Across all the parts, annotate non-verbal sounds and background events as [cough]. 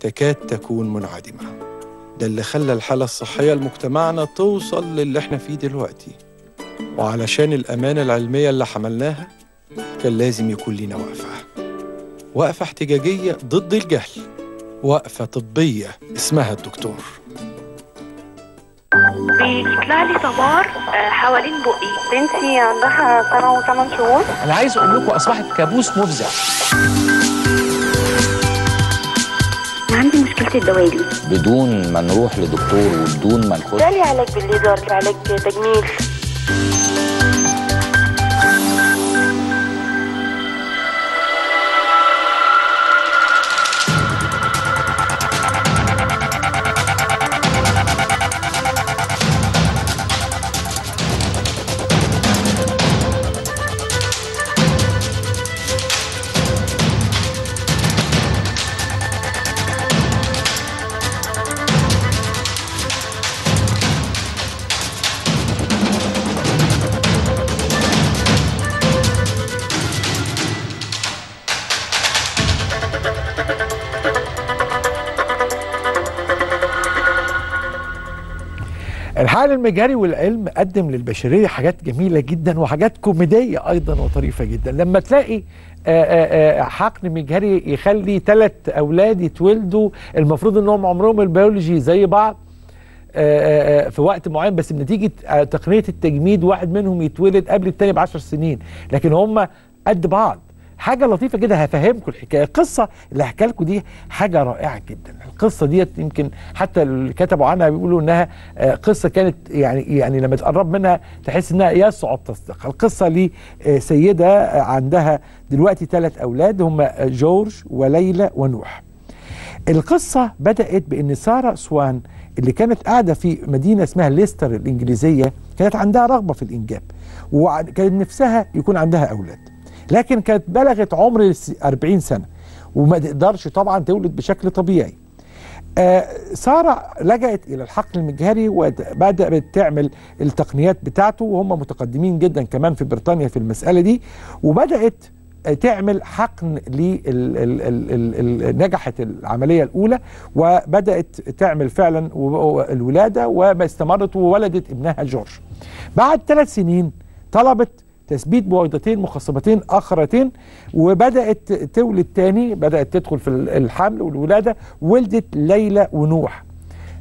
تكاد تكون منعدمة. ده اللي خلى الحالة الصحية لمجتمعنا توصل للي إحنا فيه دلوقتي. وعلشان الأمانة العلمية اللي حملناها كان لازم يكون لينا وقفة. وقفة احتجاجية ضد الجهل. وقفة طبية اسمها الدكتور. بيطلع لي صبار آه، حوالين بقي. بنتي عندها سنة وثمان شهور. أنا عايز أقول لكم أصبحت كابوس مفزع. مشكلة الدوالي. بدون ما نروح لدكتور وبدون ما نخش. جالي علاج بالليزر علاج تجميل؟ الحقل المجاري والعلم قدم للبشرية حاجات جميلة جدا وحاجات كوميدية أيضا وطريفة جدا. لما تلاقي آه، آه، آه، حقن مجهري يخلي ثلاث أولاد يتولدوا المفروض إنهم عمرهم البيولوجي زي بعض في وقت معين بس بنتيجة آه، تقنية التجميد واحد منهم يتولد قبل التاني بعشر سنين لكن هم قد بعض. حاجة لطيفة كده هفهمكم الحكاية. القصة اللي هحكي لكم دي حاجة رائعة جدا. القصة ديت يمكن حتى اللي كتبوا عنها بيقولوا إنها آه، قصة كانت يعني يعني لما تقرب منها تحس إنها يصعب تصديقها. القصة لسيده عندها دلوقتي ثلاث أولاد هم جورج وليلى ونوح. القصة بدأت بأن سارة سوان اللي كانت قاعدة في مدينة اسمها ليستر الإنجليزية كانت عندها رغبة في الإنجاب وكانت نفسها يكون عندها أولاد. لكن كانت بلغت عمر الس- 40 سنة. وما تقدرش طبعا تولد بشكل طبيعي. آه سارة لجأت إلى الحقن المجهري وبدأت تعمل التقنيات بتاعته وهم متقدمين جدا كمان في بريطانيا في المسألة دي. وبدأت تعمل حقن نجحت العملية الأولى وبدأت تعمل فعلا الولادة وما استمرت وولدت ابنها جورج. بعد ثلاث سنين طلبت تثبيت بويضتين مخصبتين أخرتين وبدأت تولد تاني بدأت تدخل في الحمل والولادة ولدت ليلى ونوح.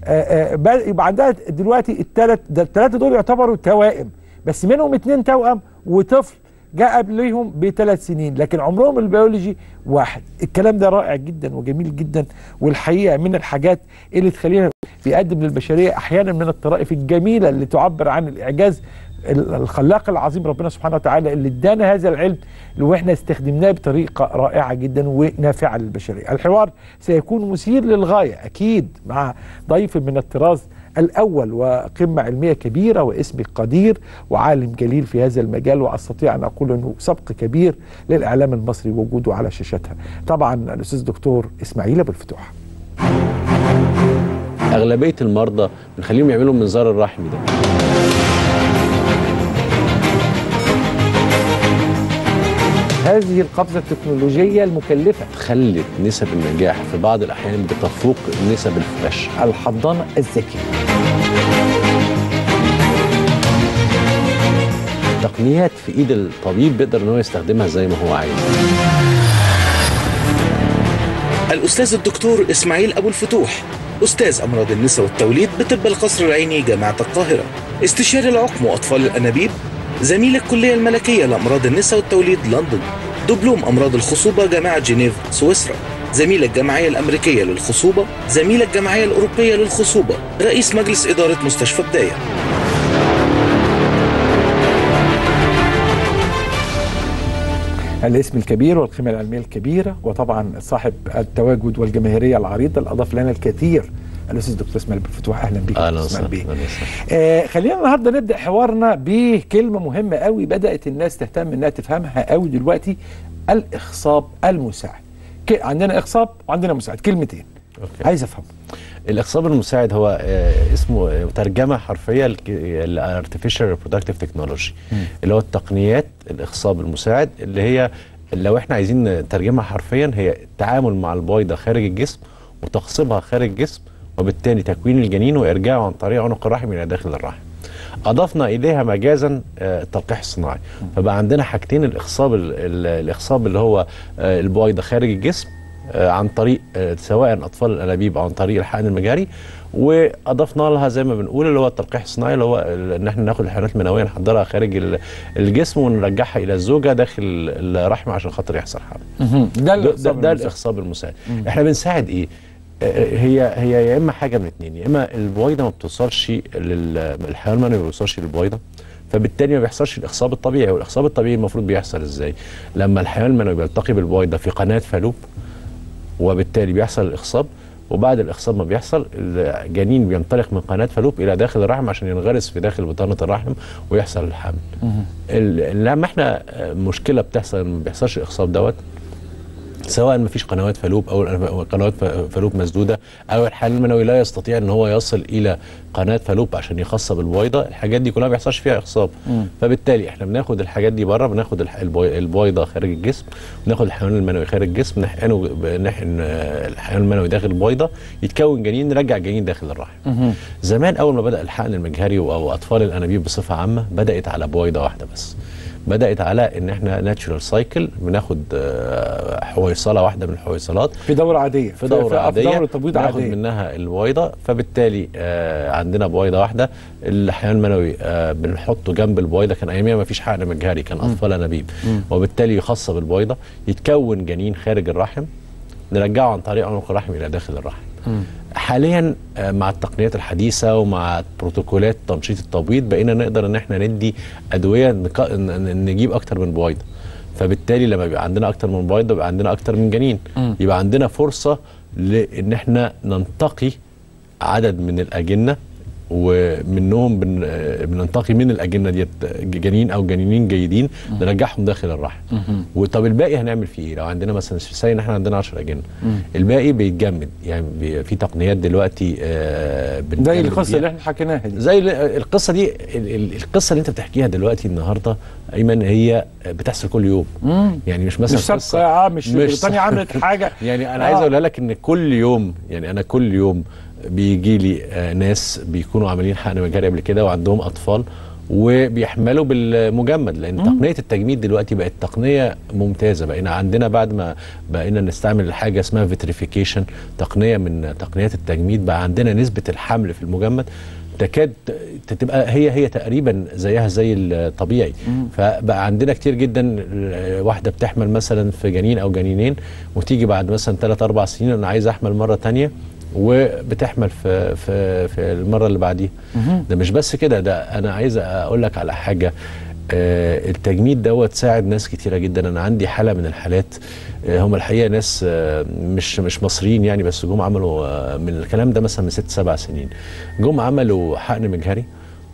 آه، آه، يبقى عندها دلوقتي الثلاث ده الثلاثه دول يعتبروا توائم بس منهم اتنين توأم وطفل جاء قبلهم بثلاث سنين لكن عمرهم البيولوجي واحد. الكلام ده رائع جدا وجميل جدا والحقيقة من الحاجات اللي تخلينا بيقدم للبشرية أحيانا من الطرائف الجميلة اللي تعبر عن الإعجاز ال- الخلاق العظيم ربنا سبحانه وتعالى اللي ادانا هذا العلم وإحنا استخدمناه بطريقة رائعة جدا ونافعة للبشرية. الحوار سيكون مثير للغاية أكيد مع ضيف من الطراز الأول وقمة علمية كبيرة واسم قدير وعالم جليل في هذا المجال وأستطيع أن أقول إنه سبق كبير للإعلام المصري وجوده على شاشتها. طبعا الأستاذ دكتور إسماعيل أبو الفتوح. أغلبية المرضى بنخليهم يعملوا منظار الرحم ده هذه القفزة التكنولوجية المكلفة. خلت نسب النجاح في بعض الأحيان بتفوق نسب الفشل الحضانة الذكيه. تقنيات في إيد الطبيب بيقدر إن هو يستخدمها زي ما هو عايز. الأستاذ الدكتور إسماعيل أبو الفتوح أستاذ أمراض النساء والتوليد بطب القصر العيني جامعة القاهرة. استشاري العقم وأطفال الأنابيب زميل الكلية الملكية لأمراض النساء والتوليد لندن. دبلوم أمراض الخصوبة جامعة جنيف سويسرا. زميل الجمعية الأمريكية للخصوبة. زميل الجمعية الأوروبية للخصوبة. رئيس مجلس إدارة مستشفى بداية. الاسم الكبير والقيمة العلمية الكبيرة وطبعا صاحب التواجد والجماهيرية العريضة اللي أضاف لنا الكثير. الأستاذ دكتور أهلا بك أهلا دكتور إسماعيل وسهلا. آه خلينا النهارده نبدأ حوارنا بكلمة مهمة قوي بدأت الناس تهتم إنها تفهمها قوي دلوقتي الإخصاب المساعد. عندنا إخصاب وعندنا مساعد. كلمتين. أوكي. عايز أفهم. الإخصاب المساعد هو آه، اسمه آه، ترجمة حرفية ل artificial reproductive technology اللي هو التقنيات الإخصاب المساعد اللي هي لو إحنا عايزين نترجمها حرفيا هي التعامل مع البويضه خارج الجسم وتخصيبها خارج الجسم وبالتالي تكوين الجنين وارجاعه عن طريق عنق الرحم إلى داخل الرحم. أضفنا إليها مجازا آه، التلقيح الصناعي فبقى عندنا حاجتين الإخصاب ال- ال- الإخصاب اللي هو آه، البويضة خارج الجسم آه، عن طريق آه، سواء أطفال الأنابيب أو عن طريق الحقن المجاري. وأضفنا لها زي ما بنقول اللي هو التلقيح الصناعي اللي هو إن إحنا ناخد الحيوانات المنوية نحضرها خارج ال- الجسم ونرجعها إلى الزوجة داخل الرحم عشان خاطر يحصل حمل ده ده, ده, الإخصاب. الإخصاب المساعد. إحنا بنساعد إيه؟ آه، هي هي يا إما حاجة من اتنين يا إما البويضة ما بتوصلش لل- الحيوان المنوي ما بيوصلش للبويضة فبالتالي ما بيحصلش الإخصاب الطبيعي والإخصاب الطبيعي المفروض بيحصل إزاي؟ لما الحيوان المنوي بيلتقي بالبويضة في قناة فالوب وبالتالي بيحصل الإخصاب وبعد الإخصاب ما بيحصل الجنين بينطلق من قناة فالوب إلى داخل الرحم عشان ينغرس في داخل بطانة الرحم ويحصل الحمل. ال- لما إحنا مشكلة بتحصل ما بيحصلش الإخصاب دوت سواء ما فيش قنوات فالوب أو قنوات فالوب مسدودة أو الحيوان المنوي لا يستطيع إن هو يصل إلى قناة فالوب عشان يخصب البويضه الحاجات دي كلها ما بيحصلش فيها إخصاب. فبالتالي إحنا بناخد الحاجات دي بره بناخد البويضه خارج الجسم بناخد الحيوان المنوي خارج الجسم نحقنه نحقن آه، الحيوان المنوي داخل البويضه يتكون جنين نرجع الجنين داخل الرحم. زمان أول ما بدأ الحقن المجهري أو اطفال الأنابيب بصفة عامة بدأت على بويضه واحدة بس. بدأت على إن إحنا ناتشورال سايكل بناخد آه، حويصله واحدة من الحويصلات في دورة عادية. في دورة في عادية دورة تبويض بناخد عادية. منها البويضة. فبالتالي آه عندنا بويضة واحدة. الحيوان المنوي آه بنحطه جنب البويضة. كان أياميها ما فيش حقن مجهري كان أطفال أنابيب. وبالتالي يخصب البويضة يتكون جنين خارج الرحم. نرجعه عن طريق عنق الرحم إلى داخل الرحم. حاليا آه، مع التقنيات الحديثة ومع بروتوكولات تنشيط التبويض بقينا نقدر إن إحنا ندي أدوية نك- ن- ن- نجيب أكتر من بويضة. فبالتالي لما بيبقى عندنا أكتر من بويضة بيبقى عندنا أكتر من جنين. يبقى عندنا فرصة لإن إحنا ننتقي عدد من الأجنة ومنهم بن آه، بننتقي من الأجنة ديت جنين أو جنينين جيدين نرجعهم داخل الرحم. وطب الباقي هنعمل فيه إيه؟ لو عندنا مثلا سي إن إحنا عندنا 10 أجنة. الباقي بيتجمد. يعني بي- في تقنيات دلوقتي آه، زي القصة. اللي إحنا حكيناها دي. زي ال- القصة دي ال- ال- القصة اللي أنت بتحكيها دلوقتي النهارده أيمن هي بتحصل كل يوم. يعني مش مثلا مش سابقه آه مش, مش بريطانيا عملت حاجة. [laughs] يعني أنا آه. عايز اقولها لك إن كل يوم يعني أنا كل يوم بيجي لي آه ناس بيكونوا عاملين حقن مجاري قبل كده وعندهم أطفال وبيحملوا بالمجمد لأن تقنية التجميد دلوقتي بقت تقنية ممتازة. بقينا عندنا بعد ما بقينا نستعمل حاجة اسمها فيتريفيكيشن تقنية من تقنيات التجميد بقى عندنا نسبة الحمل في المجمد تكاد تبقى هي هي تقريبا زيها زي الطبيعي. فبقى عندنا كتير جدا آه، واحدة بتحمل مثلا في جنين أو جنينين وتيجي بعد مثلا 3 4 سنين أنا عايز أحمل مرة تانية. وبتحمل في في في المرة اللي بعديها. ده مش بس كده ده أنا عايز أقول لك على حاجة. آه، التجميد دوت ساعد ناس كتيرة جدا. أنا عندي حالة من الحالات. آه، هم الحقيقة ناس آه، مش مش مصريين يعني بس جم عملوا آه، من الكلام ده مثلا من ست سبع سنين. جم عملوا حقن مجهري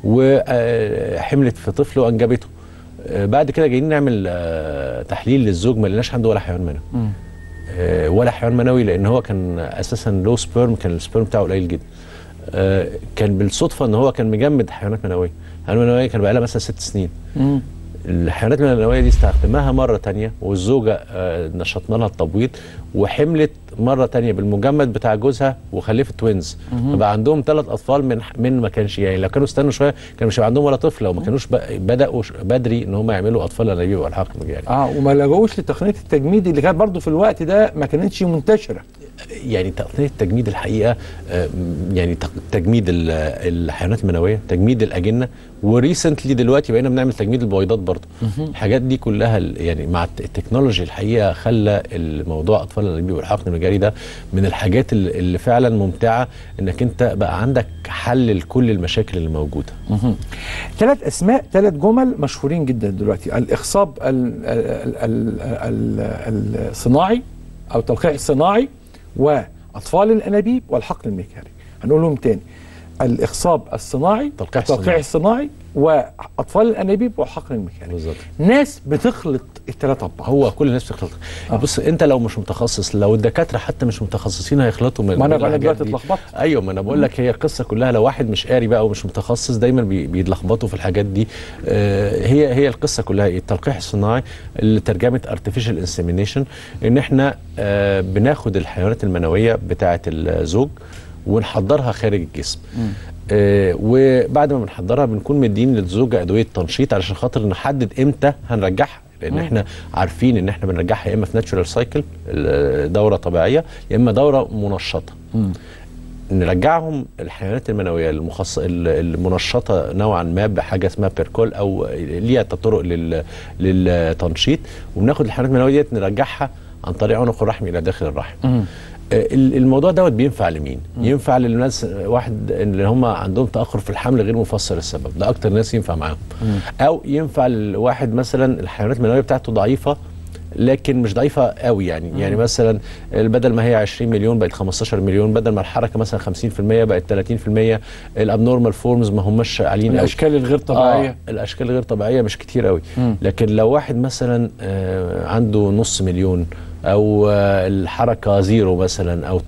وحملت في طفل وأنجبته. آه، بعد كده جايين نعمل آه، تحليل للزوج ما لقيناش عنده ولا حيوان منوي آه، ولا حيوان منوي لأن هو كان أساسا low sperm كان ال sperm بتاعه قليل جدا. آه، كان بالصدفة إن هو كان مجمد حيوانات منوية. حيوانات منوية كان بقى لها مثلا ست سنين. الحيوانات المنويه دي استخدمناها مرة تانية والزوجة آه، نشطنا لها التبويض وحملت مرة تانية بالمجمد بتاع جوزها وخلفت twins فبقى عندهم ثلاث أطفال من من ما كانش يعني لو كانوا استنوا شوية كان مش عندهم ولا طفل. لو ما كانوش بدأوا بدري إن هم يعملوا أطفال انابيب وحقن مجهري آه وما لجوش لتقنية التجميد اللي كانت برضو في الوقت ده ما كانتش منتشرة. يعني تقنية التجميد الحقيقة آه، يعني تجميد ال- الحيوانات المنوية تجميد الأجنة و recently دلوقتي بقينا بنعمل تجميد البويضات برضه. الحاجات دي كلها يعني مع الت- ال technology الحقيقة خلى الموضوع أطفال الانابيب والحقن المجهري ده من الحاجات ال- اللي فعلا ممتعة إنك أنت بقى عندك حل لكل المشاكل اللي موجودة. ثلاث أسماء ثلاث جمل مشهورين جدا دلوقتي. الإخصاب ال- ال- ال- ال- الصناعي أو التلقيح الصناعي وأطفال الأنابيب والحقن المجهري هنقولهم تاني الاخصاب الصناعي تلقيح التلقيح الصناعي. واطفال الانابيب وحقن المكاني بالظبط. ناس بتخلط الثلاثه ببعض هو كل الناس بتخلط. آه. بص انت لو مش متخصص لو الدكاترة حتى مش متخصصين هيخلطوا ما أنا الحاجات دلوقتي. اتلخبطت. أيوه ما أنا بقول لك هي القصة كلها لو واحد مش قاري بقى ومش متخصص دايما بي- بيتلخبطوا في الحاجات دي. آه هي هي القصة كلها إيه؟ التلقيح الصناعي اللي ترجمه artificial insemination إن إحنا آه بناخد الحيوانات المنوية بتاعة الزوج ونحضرها خارج الجسم. آه وبعد ما بنحضرها بنكون مديين للزوجه أدوية تنشيط علشان خاطر نحدد إمتى هنرجعها لأن إحنا عارفين إن إحنا بنرجعها يا إما في natural cycle دورة طبيعية يا إما دورة منشطة. نرجعهم الحيوانات المنوية المخص... ال- المنشطة نوعا ما بحاجة اسمها Percoll أو ليها طرق لل... للتنشيط وبناخد الحيوانات المنوية ديت نرجعها عن طريق عنق الرحم إلى داخل الرحم. ال- الموضوع دوت بينفع لمين؟ ينفع للناس واحد اللي هم عندهم تأخر في الحمل غير مفسر السبب. ده أكتر ناس ينفع معاهم. أو ينفع لواحد مثلا الحيوانات المنوية بتاعته ضعيفة لكن مش ضعيفة قوي يعني. مم. يعني مثلا بدل ما هي 20 مليون بقت 15 مليون بدل ما الحركة مثلا 50% بقت 30% ال abnormal forms ما هماش عاليين قوي. الأشكال الغير طبيعية. آه الأشكال الغير طبيعية مش كتير قوي. لكن لو واحد مثلا آه عنده نص مليون أو آه الحركة زيرو مثلا أو 99%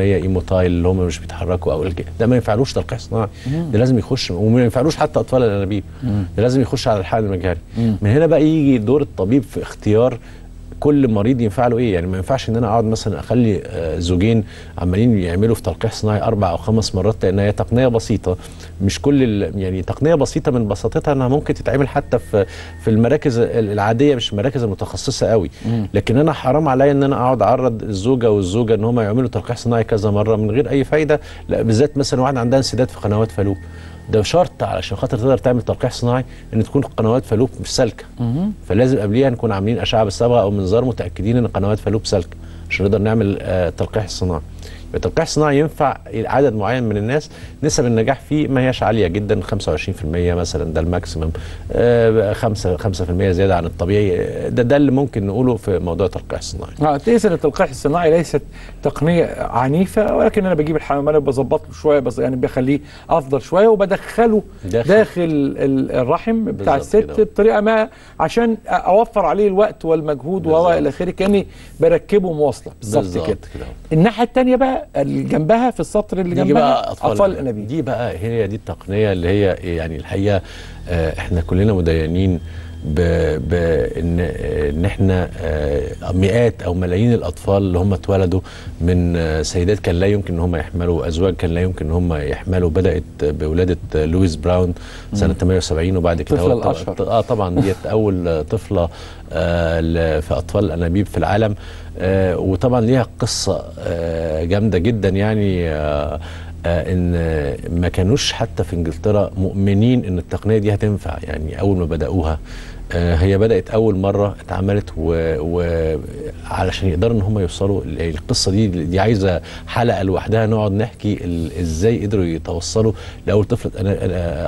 immotile اللي هم مش بيتحركوا أو الج- ده ما ينفعلوش تلقيح صناعي. ده لازم يخش وما ينفعلوش حتى أطفال الأنابيب. ده لازم يخش على الحقن المجهري من هنا بقى يجي دور الطبيب في اختيار كل مريض ينفع له إيه؟ يعني ما ينفعش إن أنا أقعد مثلا أخلي آه، زوجين عمالين يعملوا في تلقيح صناعي أربع أو خمس مرات لأن هي تقنية بسيطة. مش كل يعني تقنية بسيطة من بساطتها إنها ممكن تتعمل حتى في في المراكز ال- العادية مش المراكز المتخصصه قوي. لكن أنا حرام عليا إن أنا أقعد أعرض الزوجة والزوجة إن هم يعملوا تلقيح صناعي كذا مرة من غير أي فايدة لا بالذات مثلا واحد عندها انسداد في قنوات فالوب ده شرط علشان خاطر تقدر تعمل تلقيح صناعي إن تكون قنوات فالوب مش سالكه فلازم قبليها نكون عاملين أشعة بالصبغه أو منظار متأكدين إن قنوات فالوب سالكة عشان نقدر نعمل آه تلقيح صناعي. يبقى التلقيح الصناعي ينفع عدد معين من الناس نسب النجاح فيه ما هياش عالية جدا 25% مثلا ده الماكسيمم آه 5 5% زيادة عن الطبيعي ده ده اللي ممكن نقوله في موضوع التلقيح الصناعي آه اذا التلقيح الصناعي ليست تقنية عنيفة ولكن أنا بجيب الحيوان بظبط له شوية بس يعني بخليه أفضل شوية وبدخله داخل. داخل, داخل ال- الرحم بتاع الست. بطريقة ما عشان أوفر عليه الوقت والمجهود و بالظبط. إلى آخره كأني بركبه مواصلة بالظبط كده كده. الناحية الثانية بقى اللي جنبها في السطر اللي جنبها بقى أطفال, أطفال الأنابيب. دي بقى هي دي التقنية اللي هي يعني الحقيقة آه، إحنا كلنا مدينين بان ان إحنا آه، مئات أو ملايين الأطفال اللي هم اتولدوا من آه، سيدات كان لا يمكن إن هم يحملوا أزواج كان لا يمكن إن هم يحملوا بدأت بولادة لويس براون سنة 78 وبعد كده الأشهر. آه طبعا ديت أول طفلة آه في أطفال الانابيب في العالم. آه وطبعا ليها قصة آه جامدة جدا يعني آه آه إن ما كانوش حتى في إنجلترا مؤمنين إن التقنية دي هتنفع يعني أول ما بدأوها. آه هي بدأت أول مرة اتعملت وعلشان يقدروا إن هم يوصلوا ال- القصة دي دي عايزة حلقة لوحدها نقعد نحكي إزاي قدروا يتوصلوا لأول طفله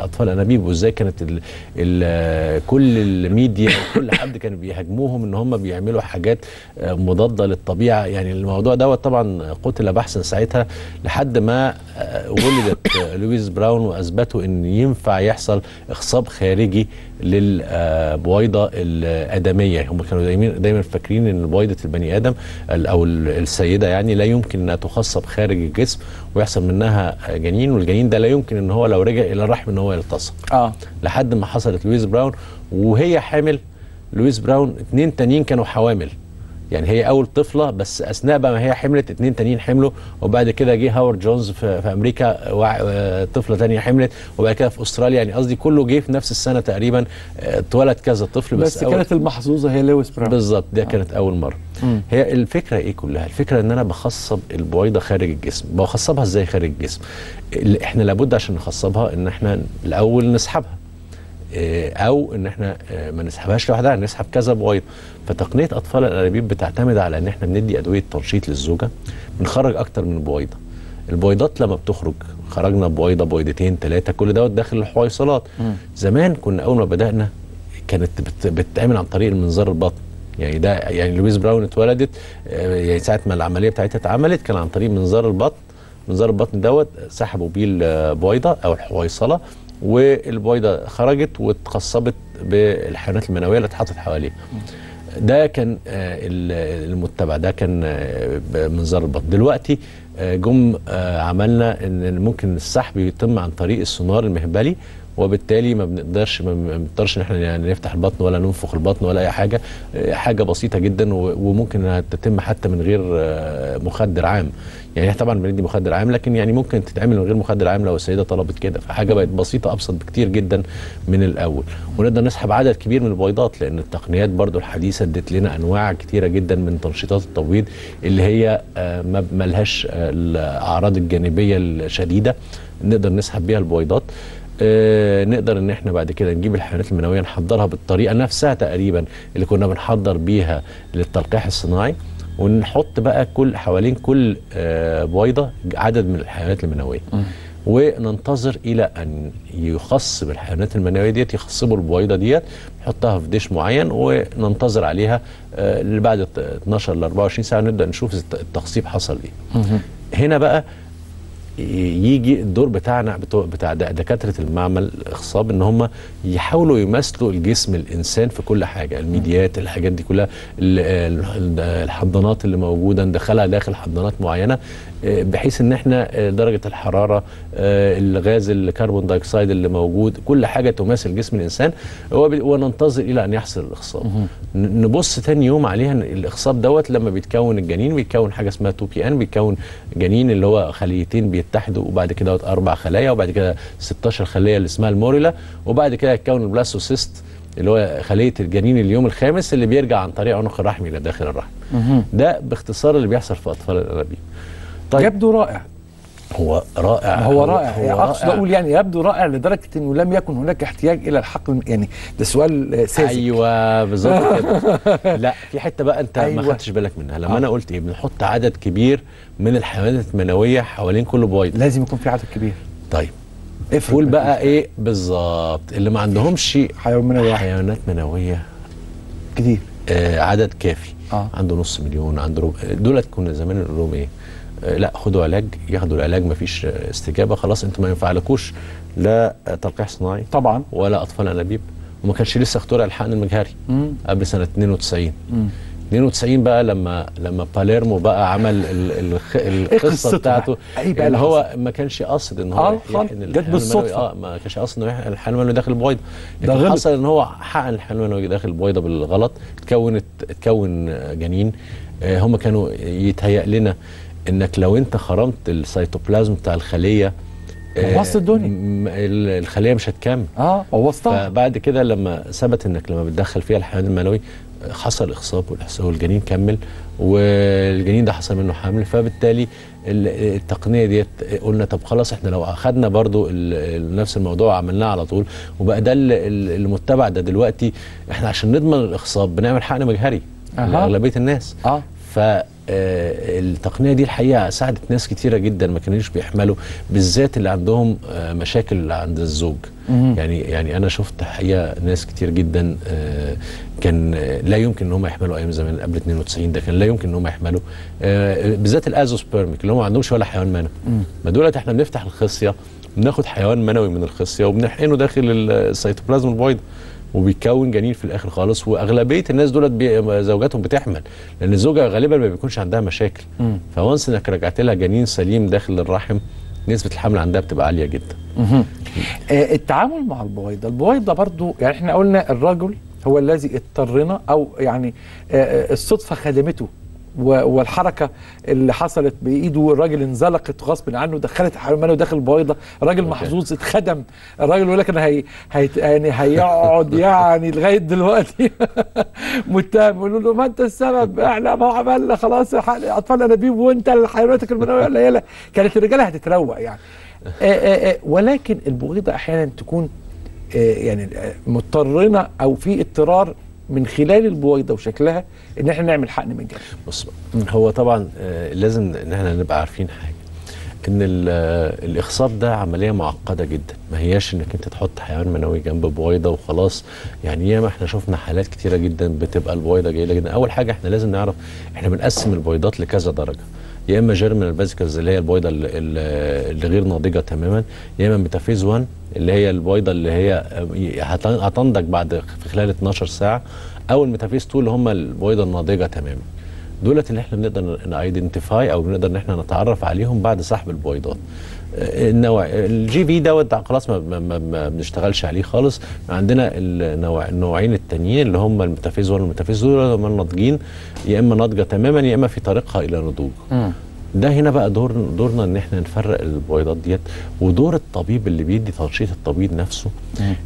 أطفال أنابيب وإزاي كانت ال ال كل الميديا وكل حد كان بيهاجموهم إن هم بيعملوا حاجات آه، مضادة للطبيعة. يعني الموضوع دوت طبعا قتل بحثا ساعتها لحد ما آه، ولدت آه، لويس براون وأثبتوا إن ينفع يحصل اخصاب خارجي للبويضة الآدمية. هم كانوا دايما دايما فاكرين إن بويضة البني آدم أو ال- السيدة يعني لا يمكن أنها تخصب خارج الجسم ويحصل منها جنين والجنين ده لا يمكن إن هو لو رجع إلى الرحم إن هو يلتصق. آه. لحد ما حصلت لويس براون وهي حامل لويس براون اتنين تانيين كانوا حوامل. يعني هي أول طفلة بس أثناء بقى ما هي حملت اتنين تانيين حملوا وبعد كده جه هاورد جونز في, في أمريكا وع- آه، طفلة تانية حملت وبعد كده في أستراليا يعني قصدي كله جه في نفس السنة تقريبا آه، اتولد كذا طفل بس, بس أول- كانت المحظوظة هي لويس براون. بالظبط ده كانت أول مرة. هي الفكرة إيه كلها؟ الفكرة إن أنا بخصب البويضة خارج الجسم. بخصبها إزاي خارج الجسم؟ ال- إحنا لابد عشان نخصبها إن إحنا الأول نسحبها. أو إن إحنا آه، ما نسحبهاش لوحدها نسحب كذا بويضه فتقنية أطفال الأنابيب بتعتمد على إن إحنا بندي أدوية تنشيط للزوجة بنخرج أكتر من بويضه البويضات لما بتخرج خرجنا بويضه بويضتين ثلاثة كل دوت داخل الحويصلات. زمان كنا أول ما بدأنا كانت بت- بتتعمل عن طريق المنظار البطن. يعني ده يعني لويس براون اتولدت آه، يعني ساعة ما العملية بتاعتها اتعملت كان عن طريق منظار البطن. منظار البطن دوت سحبوا بيه البويضة أو الحويصلة والبويضه خرجت واتخصبت بالحيوانات المنوية اللي اتحطت حواليه. ده كان آه، ال- المتبع ده كان آه، بمنظار البطن دلوقتي آه، جم عملنا إن ممكن السحب يتم عن طريق السونار المهبلي وبالتالي ما بنقدرش ما بنقدرش إن إحنا يعني نفتح البطن ولا ننفخ البطن ولا أي حاجة. حاجة بسيطة جدا وممكن تتم حتى من غير مخدر عام. يعني طبعا بندي مخدر عام لكن يعني ممكن تتعمل من غير مخدر عام لو السيدة طلبت كده. فحاجة بقت بسيطة أبسط بكتير جدا من الأول. ونقدر نسحب عدد كبير من البويضات لأن التقنيات برضو الحديثة ادت لنا أنواع كتيرة جدا من تنشيطات التبويض اللي هي آه، ما ما لهاش آه، الأعراض الجانبية الشديدة. نقدر نسحب بيها البويضات آه، نقدر إن إحنا بعد كده نجيب الحيوانات المنوية نحضرها بالطريقة نفسها تقريبا اللي كنا بنحضر بيها للتلقيح الصناعي. ونحط بقى كل حوالين كل آه، بويضة عدد من الحيوانات المنوية. وننتظر إلى أن يخصب الحيوانات المنوية ديت يخصبوا البويضة ديت نحطها في ديش معين وننتظر عليها آه، بعد 12 ل 24 ساعة نبدأ نشوف الت- التخصيب حصل إيه. هنا بقى يجي الدور بتاعنا بتاع دكاترة المعمل الاخصاب إن هم يحاولوا يمثلوا الجسم الإنسان في كل حاجة الميديات الحاجات دي كلها ال- ال- الحضانات اللي موجودة ندخلها داخل حضانات معينة. بحيث إن إحنا آه، درجة الحرارة آه، الغاز ال carbon dioxide اللي موجود كل حاجة تماثل جسم الإنسان وننتظر إلى أن يحصل الإخصاب. نبص تاني يوم عليها الإخصاب دوت لما بيتكون الجنين بيتكون حاجة اسمها 2 PN بيتكون جنين اللي هو خليتين بيتحدوا وبعد كده أربع خلايا وبعد كده 16 خلية اللي اسمها ال morula وبعد كده يتكون ال blastocyst اللي هو خلية الجنين اليوم الخامس اللي بيرجع عن طريق عنق الرحم إلى داخل الرحم. ده باختصار اللي بيحصل في أطفال الأنابيب. طيب. يبدو رائع. هو رائع. هو رائع. هو أقصد أقول يعني يبدو رائع لدرجة إنه لم يكن هناك احتياج إلى الحقل. يعني ده سؤال ساذج. أيوه بالظبط كده. [laughs] لا في حتة بقى أنت أيوة. ما خدتش بالك منها. لما آه. أنا قلت إيه بنحط عدد كبير من الحيوانات المنوية حوالين كل بويضة. لازم يكون في عدد كبير. طيب. قول بقى إيه بالظبط. اللي ما عندهمش حيوان منوي حيوانات منوية. كتير. آه عدد كافي. آه. عنده نص مليون عنده ربع. دولت كنا زمان نقول لهم إيه لا خدوا علاج ياخدوا العلاج مفيش آه، استجابة خلاص أنتوا ما ينفعلكوش لا آه، تلقيح صناعي طبعا ولا أطفال أنابيب وما كانش لسه اخترع الحقن المجهري قبل سنة 92 92 بقى لما لما باليرمو بقى عمل ال ال القصة قصته بتاعته؟ إيه بقى اللي اللي هو ما كانش قصد إن هو آه،. يحقن جت. بالصدفة. آه ما كانش قصد إنه يحقن الحيوان المنوي داخل البويضة لكن غلط. حصل إن هو حقن الحيوان المنوي داخل البويضة بالغلط اتكونت اتكون جنين آه، هم كانوا يتهيأ لنا إنك لو أنت خرمت السيتوبلازم بتاع الخلية آه، بوظت الدنيا. الخلية مش هتكمل. آه بوظتها. فبعد كده لما ثبت إنك لما بتدخل فيها الحيوان المنوي حصل إخصاب والجنين كمل والجنين ده حصل منه حمل. فبالتالي ال- التقنية ديت قلنا طب خلاص إحنا لو اخذنا برضو نفس الموضوع وعملناه على طول وبقى ده ال- ال- المتبع ده دلوقتي إحنا عشان نضمن الإخصاب بنعمل حقن مجهري أها. لأغلبية الناس. آه. فالتقنيه دي الحقيقة ساعدت ناس كتيرة جدا ما كانوش بيحملوا بالذات اللي عندهم آه، مشاكل عند الزوج. يعني يعني أنا شفت حقيقة ناس كتير جدا آه، كان آه، لا يمكن إن هم يحملوا أيام زمان قبل 92 ده كان لا يمكن إن هم يحملوا. آه، بالذات ال azoospermic اللي هم ما عندهمش ولا حيوان منوي. ما دولت إحنا بنفتح الخصية بناخد حيوان منوي من الخصية وبنحقنه داخل السيتوبلازم البويضه وبيتكون جنين في الآخر خالص. وأغلبية الناس دولت. زوجاتهم بتحمل لأن الزوجة غالبا ما بيكونش عندها مشاكل. ف once إنك رجعت لها جنين سليم داخل الرحم نسبه الحمل عندها بتبقى عالية جدا. آه، التعامل مع البويضة. البويضة برضو يعني إحنا قلنا الرجل هو الذي اضطرنا أو يعني آه، آه، الصدفة خدمته والحركة اللي حصلت بإيده الراجل انزلقت غصب عنه دخلت المنوي داخل البويضه الراجل. محظوظ اتخدم. الراجل يقول لك أنا هي هي يعني هيقعد [laughs] يعني لغاية دلوقتي. [laughs] متهم. يقولوا له ما أنت السبب؟ إحنا ما عملنا خلاص ح- أطفال انابيب وأنت حيواناتك المنوية قليله كانت الرجالة هتتروق يعني. [laughs] آه، آه، آه، ولكن البويضه أحيانا تكون يعني مضطرينا أو في اضطرار من خلال البويضة وشكلها إن إحنا نعمل حقن مجهري بص هو طبعا آه، لازم إن إحنا نبقى عارفين حاجة. إن آه، الاخصاب ده عملية معقدة جدا. ما هياش إنك أنت تحط حيوان منوي جنب بويضة وخلاص. يعني ياما إحنا شفنا حالات كتيرة جدا بتبقى البويضة جيده جدا. أول حاجة إحنا لازم نعرف إحنا بنقسم البويضات لكذا درجة. يا إما germinal vesicles اللي هي البويضة ال- ال- اللي غير ناضجة تماما يا إما metaphase 1 اللي هي البويضة اللي هي آه، هت- هتنضج بعد في خلال 12 ساعة أو ال metaphase 2 اللي هم البويضة الناضجة تماما. دولت اللي إحنا بنقدر ن identify أو بنقدر إن إحنا نتعرف عليهم بعد سحب البويضات. النوع ال GV دوت خلاص ما, ما, ما, بنشتغلش عليه خالص. عندنا النوع النوعين التانيين اللي هم ال metaphase 1 وال metaphase 2 دول هم الناضجين. يا إما ناضجة تماما يا إما في طريقها إلى نضوج. ده هنا بقى دور دورنا إن إحنا نفرق البويضات ديت. ودور الطبيب اللي بيدي تنشيط التبييض نفسه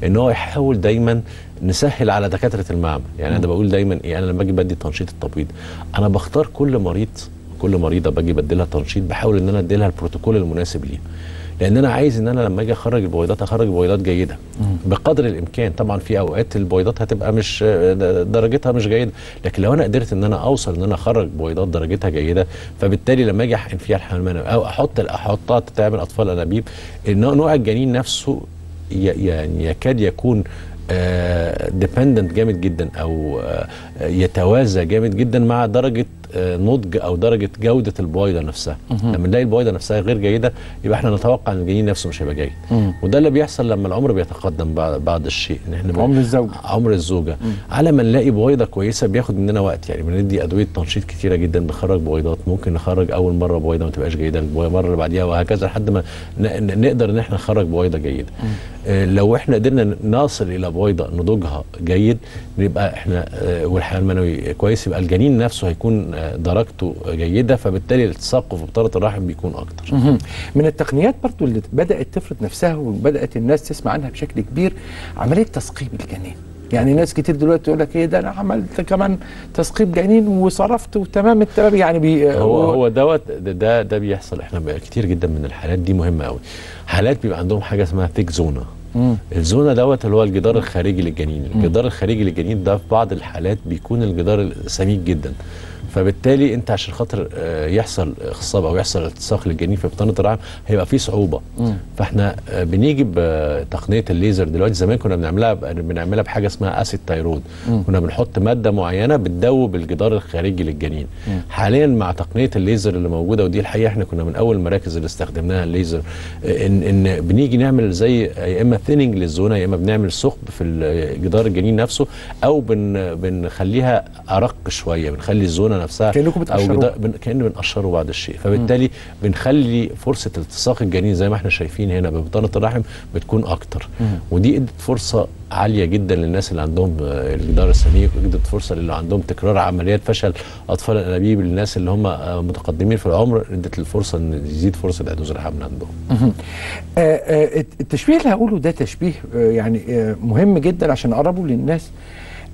إن هو يحاول دايما نسهل على دكاترة المعمل. يعني أنا بقول دايما إيه أنا لما أجي بدي تنشيط التبييض أنا بختار كل مريض كل مريضة باجي بديلها تنشيط بحاول إن أنا اديلها البروتوكول المناسب ليها. لأن أنا عايز إن أنا لما أجي أخرج البويضات أخرج بويضات جيدة. بقدر الإمكان. طبعا في أوقات البويضات هتبقى مش درجتها مش جيدة. لكن لو أنا قدرت إن أنا أوصل إن أنا أخرج بويضات درجتها جيدة فبالتالي لما أجي احقن فيها الحمل المنوي أو أحط أحطها تعمل أطفال أنابيب نوع الجنين نفسه يعني يكاد يكون ديبندنت جامد جدا أو آه، يتوازى جامد جدا مع درجة آه، نضج أو درجة جودة البويضة نفسها. لما نلاقي البويضة نفسها غير جيدة يبقى إحنا نتوقع إن الجنين نفسه مش هيبقى جيد. وده اللي بيحصل لما العمر بيتقدم بعد الشيء. إن إحنا عمر الزوجة. عمر الزوجة. على ما نلاقي بويضة كويسة بياخد مننا وقت. يعني بندي أدوية تنشيط كتيرة جدا بنخرج بويضات. ممكن نخرج أول مرة بويضة ما تبقاش جيدة المره اللي بعديها وهكذا لحد ما نقدر إن إحنا نخرج بويضة جيدة. آه، لو إحنا قدرنا نصل إلى بويضة نضوجها جيد يبقى إحنا آه، والحيوان المنوي كويس يبقى الجنين نفسه هيكون آه، درجته جيدة فبالتالي الالتصاق في بطانه الرحم بيكون أكتر. من التقنيات برضو اللي بدأت تفرض نفسها وبدأت الناس تسمع عنها بشكل كبير عملية تثقيب الجنين. يعني ناس كتير دلوقتي تقول لك إيه ده أنا عملت كمان تثقيب جنين وصرفت وتمام التمام. يعني بي هو هو دوت ده ده, ده بيحصل. إحنا بقى كتير جدا من الحالات دي مهمة قوي حالات بيبقى عندهم حاجة اسمها ثيك زونا الزونه دوت اللي هو الجدار الخارجي للجنين. الجدار الخارجي للجنين ده في بعض الحالات بيكون الجدار سميك جدا. فبالتالي انت عشان خاطر آه، يحصل اخصاب أو يحصل التصاق للجنين في بطانة الرحم هيبقى فيه صعوبة. فاحنا آه، بنيجي بتقنيه الليزر دلوقتي زمان كنا بنعملها بنعملها بحاجة اسمها acid Tyrode كنا بنحط مادة معينة بتدوب الجدار الخارجي للجنين. حاليا مع تقنية الليزر اللي موجودة ودي الحقيقة إحنا كنا من أول المراكز اللي استخدمناها الليزر آه، إن إن بنيجي نعمل زي يا إما thinning لل zona يا إما بنعمل ثقب في جدار الجنين نفسه أو بن بنخليها أرق شوية بنخلي ال zona نفسها أو بتقشروها. جدار بن كأن بنقشره بعض الشيء. فبالتالي بنخلي فرصة التصاق الجنين زي ما إحنا شايفين هنا ببطانه الرحم بتكون أكتر. ودي إدت فرصة عالية جدا للناس اللي عندهم آه، الجدار السميك وإدت فرصة للي عندهم تكرار عمليات فشل أطفال الأنابيب للناس اللي هم آه، متقدمين في العمر. إدت الفرصة إن يزيد فرصة حدوث الحمل عندهم. آه، التشبيه اللي هقوله ده تشبيه يعني مهم جدا عشان أقربه للناس.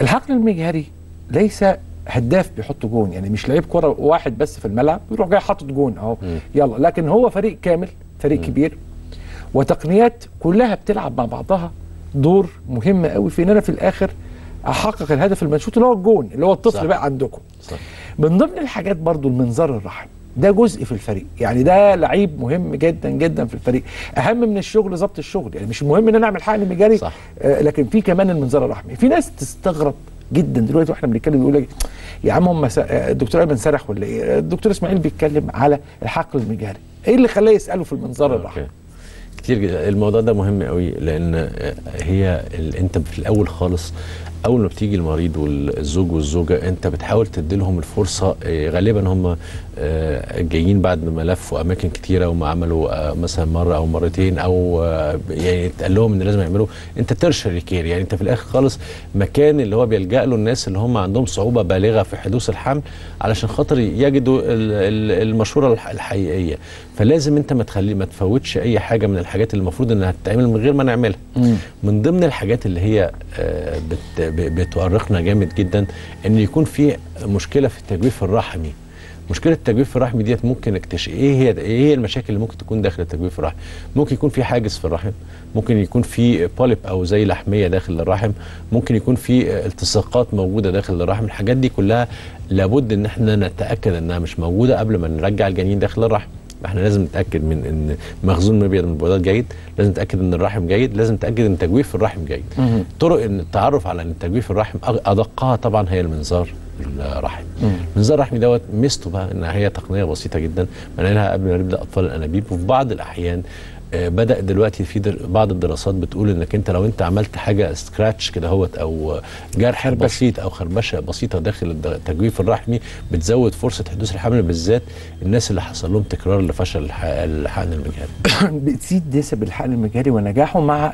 الحقل المجهري ليس هداف بيحط جون يعني مش لعيب كرة واحد بس في الملعب يروح جاي حاطط جون أهو يلا لكن هو فريق كامل فريق كبير وتقنيات كلها بتلعب مع بعضها دور مهم قوي في إن أنا في الآخر أحقق الهدف المنشود اللي هو الجون اللي هو الطفل صح. بقى عندكم صح. من ضمن الحاجات برضو المنظار الرحم ده جزء في الفريق يعني ده لعيب مهم جدا جدا في الفريق أهم من الشغل ضبط الشغل يعني مش المهم إن أنا أعمل حقن مجاري صح. آه لكن في كمان المنظار الرحمي في ناس تستغرب جدا. دلوقتي وإحنا بنتكلم يقول لك يا عم هم الدكتور ايمن سرح ولا إيه؟ الدكتور إسماعيل بيتكلم على الحقل المجاري إيه اللي خلاه يسأله في المنظار أوكي. كتير جدا. الموضوع ده مهم قوي لأن هي أنت في الأول خالص أول ما بتيجي المريض والزوج والزوجة أنت بتحاول تدي لهم الفرصة. آه، غالبا هم آه، جايين بعد ما لفوا أماكن كتيرة وما عملوا آه، مثلا مرة أو مرتين أو يعني اتقال لهم إن لازم يعملوا. أنت ترشري كير يعني أنت في الآخر خالص مكان اللي هو بيلجأ له الناس اللي هم عندهم صعوبة بالغة في حدوث الحمل علشان خاطر يجدوا ال- ال- المشورة الح- الحقيقية. فلازم انت ما تخلي ما تفوتش أي حاجة من الحاجات اللي المفروض إنها تتعمل من غير ما نعملها. من ضمن الحاجات اللي هي آه، بت بتؤرقنا جامد جدا إن يكون في مشكلة في التجويف الرحمي. مشكلة التجويف الرحمي ديت ممكن اكتشف إيه هي إيه هي المشاكل اللي ممكن تكون داخل التجويف الرحمي؟ ممكن يكون في حاجز في الرحم ممكن يكون في بوليب أو زي لحمية داخل الرحم ممكن يكون في التصاقات موجودة داخل الرحم. الحاجات دي كلها لابد إن إحنا نتأكد إنها مش موجودة قبل ما نرجع الجنين داخل الرحم. إحنا لازم نتأكد من إن مخزون مبيض من البيضات جيد لازم نتأكد إن الرحم جيد لازم نتأكد إن تجويف الرحم جيد. طرق إن التعرف على إن تجويف الرحم أدقها طبعا هي المنظار الرحم. المنظار الرحمي دوت ميزته بقى ان هي تقنية بسيطة جدا بنعملها قبل ما نبدأ أطفال الأنابيب وفي بعض الأحيان بدأ دلوقتي في در بعض الدراسات بتقول إنك أنت لو أنت عملت حاجة سكراتش كده هوت أو جرح. بسيط أو خربشة بسيطة داخل التجويف الرحمي بتزود فرصة حدوث الحمل بالذات الناس اللي حصل لهم تكرار لفشل الح- الحقن المجهري. [coughs] بتزيد نسب الحقن المجاري ونجاحه مع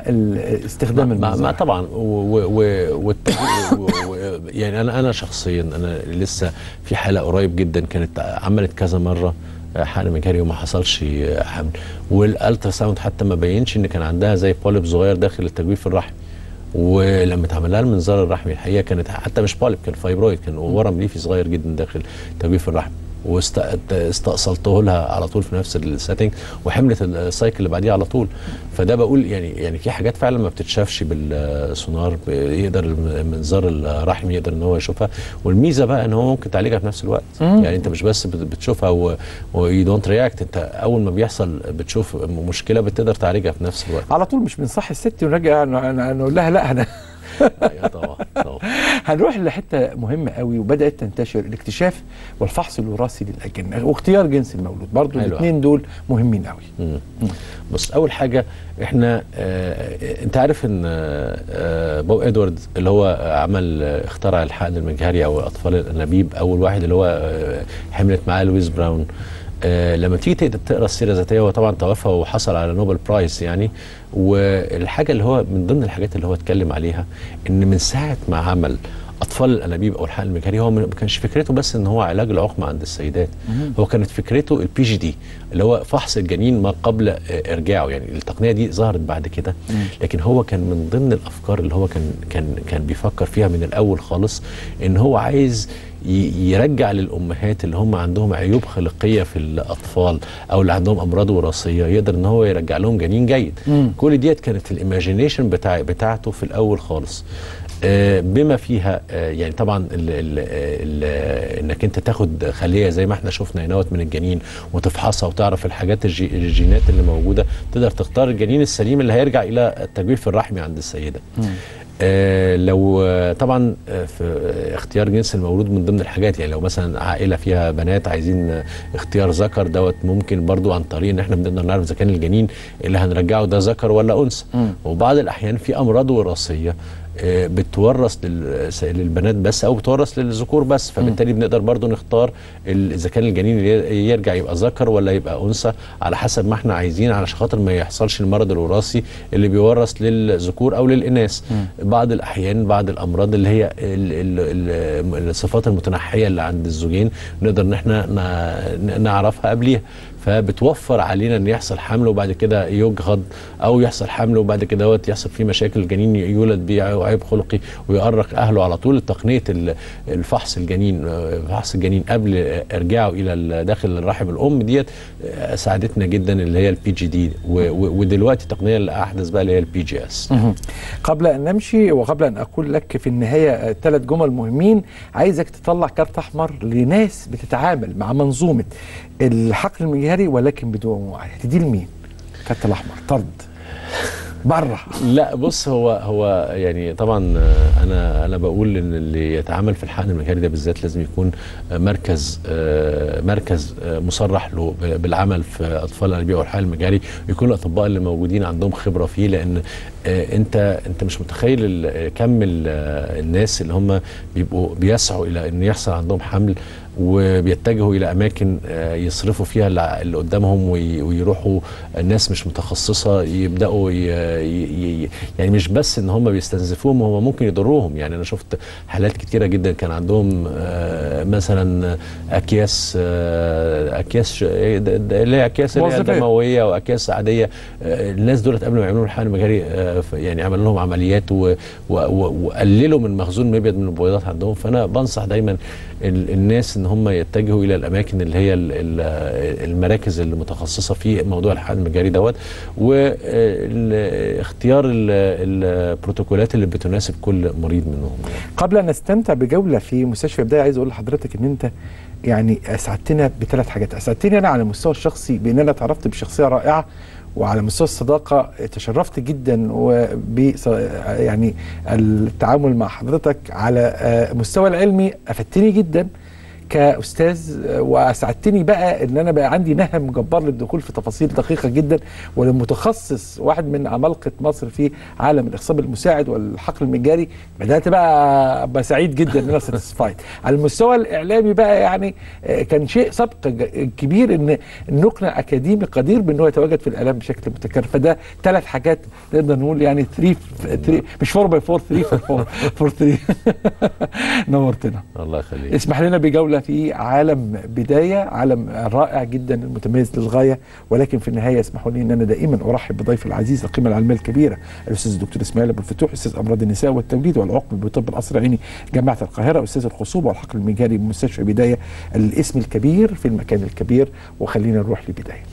استخدام مع, مع طبعا. و يعني أنا أنا شخصيا أنا لسه في حالة قريب جدا كانت عملت كذا مرة. حقن مجهري وما حصلش حمل. وال ultrasound حتى ما بينش إن كان عندها زي polyp صغير داخل التجويف الرحمي. ولما اتعمل لها المنظار الرحمي الحقيقة كانت حتى مش polyp كان fibroid كان ورم ليفي صغير جدا داخل تجويف الرحم واستأصلته لها على طول في نفس ال setting وحملت ال cycle اللي بعديها على طول. فده بقول يعني يعني في حاجات فعلا ما بتتشافش بالسونار يقدر المنظار الرحمي يقدر إن هو يشوفها. والميزة بقى إن هو ممكن تعالجها في نفس الوقت. مم. يعني أنت مش بس بت- بتشوفها و you don't react أنت أول ما بيحصل بتشوف مشكلة بتقدر تعالجها في نفس الوقت. على طول مش بنصح الست ونرجع نقول لها لا أنا [laughs] طبعا طبعا. هنروح لحتة مهمة قوي وبدأت تنتشر الاكتشاف والفحص الوراثي للأجنة واختيار جنس المولود. برضو. الاثنين دول مهمين قوي. بص أول حاجة إحنا آه أنت عارف إن آه آه، بوب إدوارد اللي هو عمل آه، اخترع الحقن المجهري أو اطفال الأنابيب أول واحد اللي هو آه حملت معاه لويس براون. آه لما تيجي تقدر تقرأ السيرة الذاتية هو طبعا توفى وحصل على Nobel Prize يعني. والحاجة اللي هو من ضمن الحاجات اللي هو اتكلم عليها إن من ساعة ما عمل أطفال الأنابيب أو الحقن المجهري هو ما كانش فكرته بس إن هو علاج العقم عند السيدات. هو كانت فكرته ال PGD اللي هو فحص الجنين ما قبل آه، إرجاعه. يعني التقنية دي ظهرت بعد كده. لكن هو كان من ضمن الأفكار اللي هو كان كان كان بيفكر فيها من الأول خالص إن هو عايز يرجع للأمهات اللي هم عندهم عيوب خلقية في الأطفال أو اللي عندهم أمراض وراثية يقدر إن هو يرجع لهم جنين جيد. كل ديت كانت ال imagination بتاع بتاعته في الأول خالص. بما فيها آه، يعني طبعا ال ال ال إنك أنت تاخد خلية زي ما إحنا شفنا هنا من الجنين وتفحصها وتعرف الحاجات الجي الجينات اللي موجودة تقدر تختار الجنين السليم اللي هيرجع إلى التجويف الرحمي عند السيدة. آه لو آه طبعا آه في آه اختيار جنس المولود من ضمن الحاجات يعني لو مثلا عائلة فيها بنات عايزين آه اختيار ذكر دوت ممكن برضو عن طريق إن إحنا بنقدر نعرف إذا كان الجنين اللي هنرجعه ده ذكر ولا أنثى. وبعض الأحيان في أمراض وراثية آه، بتورث لل- للبنات بس أو بتورث للذكور بس فبالتالي بنقدر برضو نختار إذا كان الجنين يرجع يبقى ذكر ولا يبقى أنثى على حسب ما إحنا عايزين علشان خاطر ما يحصلش المرض الوراثي اللي بيورث للذكور أو للإناث. بعض الأحيان بعض الأمراض اللي هي ال ال ال الصفات المتنحية اللي عند الزوجين نقدر إن إحنا نعرفها قبليها. فبتوفر علينا إن يحصل حمل وبعد كده يجهض أو يحصل حمل وبعد كده دوت يحصل فيه مشاكل الجنين يولد بيه عيب خلقي ويؤرق أهله على طول. تقنية ال- الفحص الجنين آه، فحص الجنين قبل إرجاعه إلى ال- داخل الرحم الأم ديت آه، ساعدتنا جدا اللي هي ال PGD ودلوقتي التقنيه اللي أحدث بقى اللي هي ال PGS قبل أن نمشي وقبل أن أقول لك في النهاية ثلاث جمل مهمين. عايزك تطلع كارت أحمر لناس بتتعامل مع منظومة الحقن المجهري ولكن بدون وعي تدي لمين؟ كارت الأحمر. طرد. بره. لا بص هو هو يعني طبعا أنا أنا بقول إن اللي يتعامل في الحقن المجهري ده بالذات لازم يكون مركز آه، مركز آه، مصرح له بالعمل في أطفال الانابيب والحقن المجهري ويكون الأطباء اللي موجودين عندهم خبرة فيه لأن آه، أنت أنت مش متخيل كم ال- الناس اللي هم بيبقوا بيسعوا إلى إن يحصل عندهم حمل وبيتجهوا إلى أماكن آه، يصرفوا فيها اللي قدامهم وي- ويروحوا. ناس مش متخصصة يبدأوا يعني مش بس إن هم بيستنزفوهم هم ممكن يضروهم. يعني أنا شفت حالات كتيرة جدا كان عندهم آه، مثلا أكياس آه، أكياس إيه اللي هي أكياس اللي هي وظيفية. دموية واكياس عادية. الناس دولت قبل ما يعملوا الحقن المجهري ف- يعني عملوا لهم عمليات وقللوا من مخزون المبيض من البويضات عندهم. فأنا بنصح دايما الناس إن هم يتجهوا إلى الأماكن اللي هي ال- ال- المراكز المتخصصة في موضوع الحقن المجاري دوت واختيار البروتوكولات اللي بتناسب كل مريض منهم. قبل أن نستمتع بجولة في مستشفى بدايه عايز أقول لحضرتك إن أنت يعني أسعدتنا بثلاث حاجات أسعدتني أنا على المستوى الشخصي بأن أنا اتعرفت بشخصية رائعة وعلى مستوى الصداقة تشرفت جدا وب يعني التعامل مع حضرتك على آه، مستوى العلمي أفدتني جدا. كأستاذ وأسعدتني بقى إن أنا بقى عندي نهم جبار للدخول في تفاصيل دقيقة جدا ولمتخصص واحد من عمالقه مصر في عالم الإخصاب المساعد والحقل المجاري بدأت بقى أبقى سعيد جدا إن أنا ساتسفايد [laughs] على المستوى الإعلامي بقى يعني آه، كان شيء سبق كبير إن نقنع أكاديمي قدير بأن هو يتواجد في الإعلام بشكل متكرر. فده ثلاث حاجات نقدر نقول يعني 3 مش 4 باي 4 3 4 3 نورتنا. الله يخليك. اسمح لنا بجولة في عالم بداية عالم رائع جدا متميز للغاية ولكن في النهاية اسمحوا لي أن أنا دائما أرحب بضيف العزيز القيمة العلمية الكبيرة الأستاذ الدكتور إسماعيل أبو الفتوح أستاذ أمراض النساء والتوليد والعقم بطب القصر العيني جامعة القاهرة أستاذ الخصوبة والحقل المجاري بمستشفى بداية الاسم الكبير في المكان الكبير وخلينا نروح لبداية.